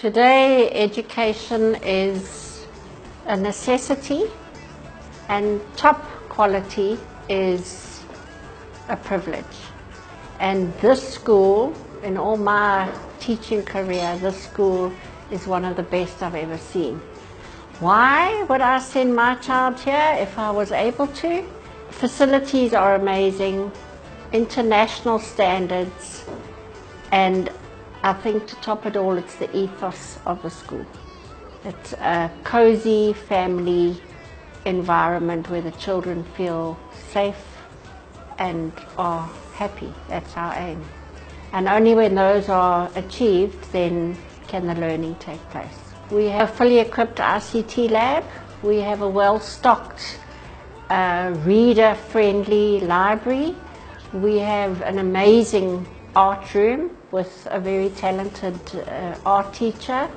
Today, education is a necessity and top quality is a privilege. And this school, in all my teaching career, this school is one of the best I've ever seen. Why would I send my child here if I was able to? Facilities are amazing, international standards, and I think to top it all, it's the ethos of the school. It's a cozy family environment where the children feel safe and are happy. That's our aim. And only when those are achieved, then can the learning take place. We have a fully equipped ICT lab. We have a well-stocked, uh, reader-friendly library. We have an amazing art room with a very talented uh, art teacher.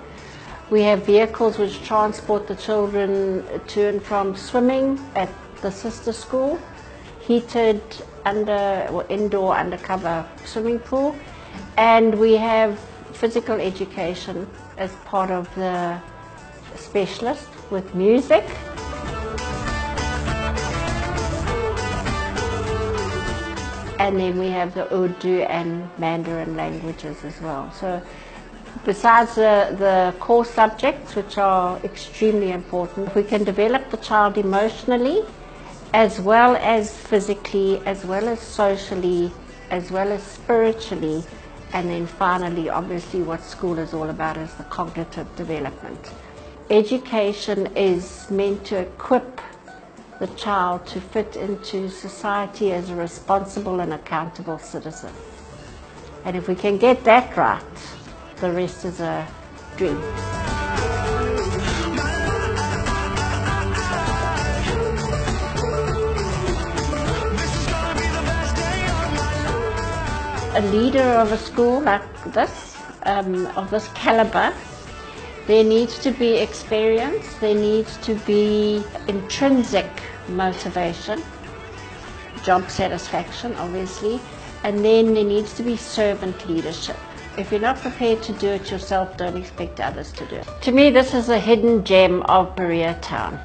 We have vehicles which transport the children to and from swimming at the sister school, heated under or indoor undercover swimming pool, and we have physical education as part of the specialist with music. And then we have the Urdu and Mandarin languages as well. So besides the, the core subjects, which are extremely important, we can develop the child emotionally, as well as physically, as well as socially, as well as spiritually, and then finally, obviously, what school is all about is the cognitive development. Education is meant to equip the child to fit into society as a responsible and accountable citizen. And if we can get that right, the rest is a dream. A leader of a school like this, um, of this caliber, there needs to be experience, there needs to be intrinsic motivation, job satisfaction, obviously, and then there needs to be servant leadership. If you're not prepared to do it yourself, don't expect others to do it. To me, this is a hidden gem of Bahria Town.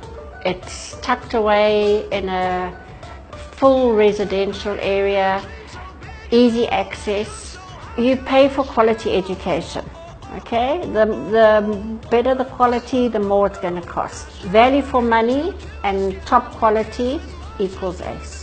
It's tucked away in a full residential area, easy access. You pay for quality education. Okay, the, the better the quality, the more it's going to cost. Value for money and top quality equals ACE.